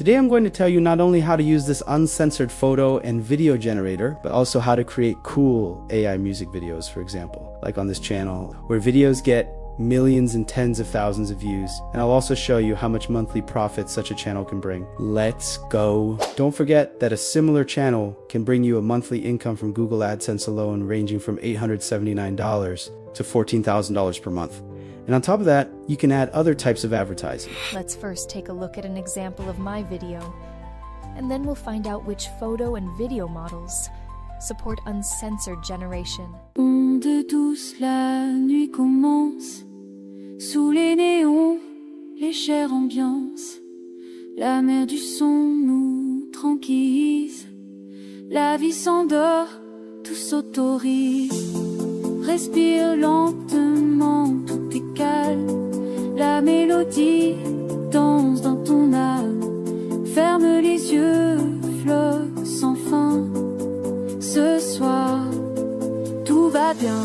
Today I'm going to tell you not only how to use this uncensored photo and video generator, but also how to create cool AI music videos, for example, like on this channel, where videos get millions and tens of thousands of views, and I'll also show you how much monthly profit such a channel can bring. Let's go. Don't forget that a similar channel can bring you a monthly income from Google AdSense alone ranging from $879 to $14,000 per month. And on top of that, you can add other types of advertising. Let's first take a look at an example of my video, and then we'll find out which photo and video models support uncensored generation. Onde douce, la nuit commence. Sous les néons, légère ambiance. La mer du son nous tranquillise. La vie s'endort, tout s'autorise. Respire lentement, dans ton âme. Ferme les yeux, flotte sans fin. Ce soir, tout va bien.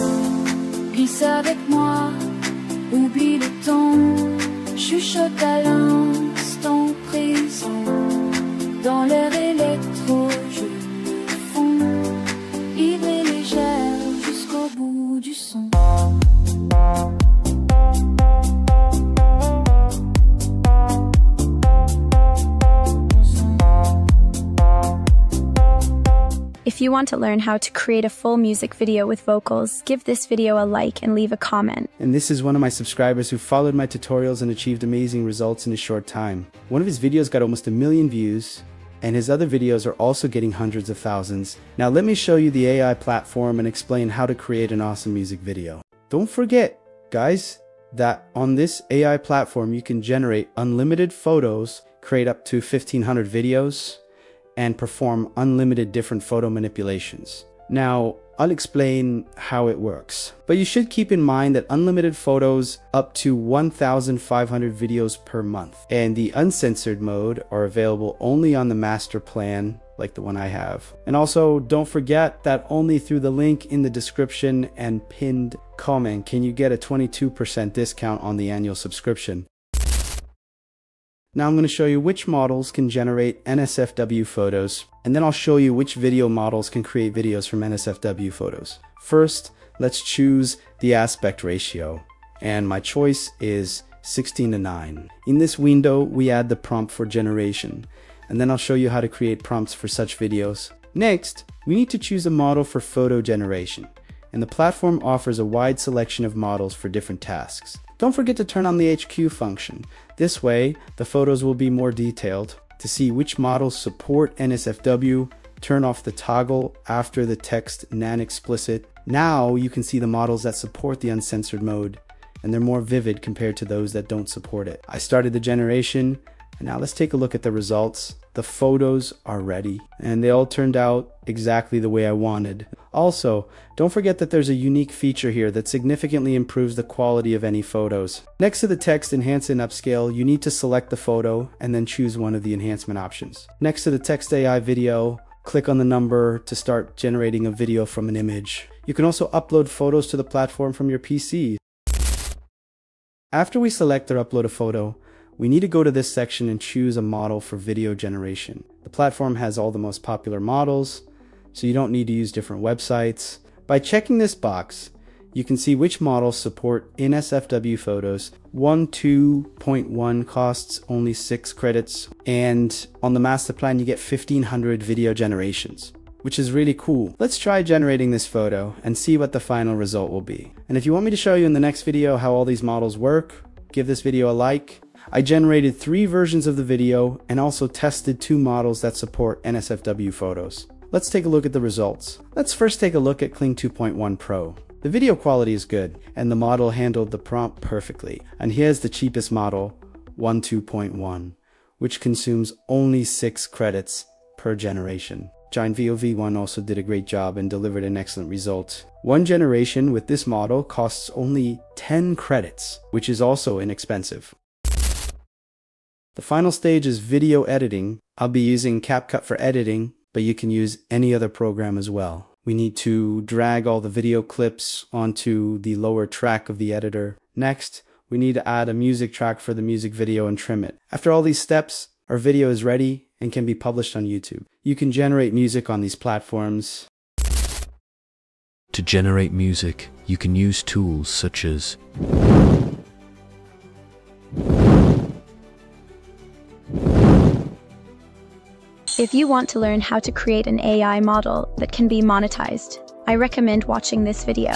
Glisse avec moi, oublie le temps. Chuchote à l'instant you want to learn how to create a full music video with vocals, give this video a like and leave a comment. And this is one of my subscribers who followed my tutorials and achieved amazing results in a short time. One of his videos got almost a million views, and his other videos are also getting hundreds of thousands. Now let me show you the AI platform and explain how to create an awesome music video. Don't forget, guys, that on this AI platform you can generate unlimited photos, create up to 1500 videos, and perform unlimited different photo manipulations. Now, I'll explain how it works. But you should keep in mind that unlimited photos up to 1,500 videos per month. And the uncensored mode are available only on the master plan like the one I have. And also, don't forget that only through the link in the description and pinned comment can you get a 22% discount on the annual subscription. Now I'm going to show you which models can generate NSFW photos, and then I'll show you which video models can create videos from NSFW photos. First, let's choose the aspect ratio, and my choice is 16 to 9. In this window, we add the prompt for generation, and then I'll show you how to create prompts for such videos. Next, we need to choose a model for photo generation, and the platform offers a wide selection of models for different tasks. Don't forget to turn on the HQ function. This way, the photos will be more detailed. To see which models support NSFW, turn off the toggle after the text non-explicit. Now you can see the models that support the uncensored mode, and they're more vivid compared to those that don't support it. I started the generation, and now let's take a look at the results. The photos are ready, and they all turned out exactly the way I wanted. Also, don't forget that there's a unique feature here that significantly improves the quality of any photos. Next to the text enhance and upscale, you need to select the photo and then choose one of the enhancement options. Next to the text AI video, click on the number to start generating a video from an image. You can also upload photos to the platform from your PC. After we select or upload a photo, we need to go to this section and choose a model for video generation. The platform has all the most popular models, so you don't need to use different websites. By checking this box, you can see which models support NSFW photos. Wan 2.1 costs only 6 credits, and on the master plan, you get 1500 video generations, which is really cool. Let's try generating this photo and see what the final result will be. And if you want me to show you in the next video how all these models work, give this video a like. I generated three versions of the video and also tested two models that support NSFW photos. Let's take a look at the results. Let's first take a look at Kling 2.1 Pro. The video quality is good, and the model handled the prompt perfectly. And here's the cheapest model, Wan 2.1, which consumes only 6 credits per generation. Giant VOV1 also did a great job and delivered an excellent result. One generation with this model costs only 10 credits, which is also inexpensive. The final stage is video editing. I'll be using CapCut for editing, but you can use any other program as well. We need to drag all the video clips onto the lower track of the editor. Next, we need to add a music track for the music video and trim it. After all these steps, Our video is ready and can be published on YouTube. You can generate music on these platforms. To generate music, you can use tools such as If you want to learn how to create an AI model that can be monetized, I recommend watching this video.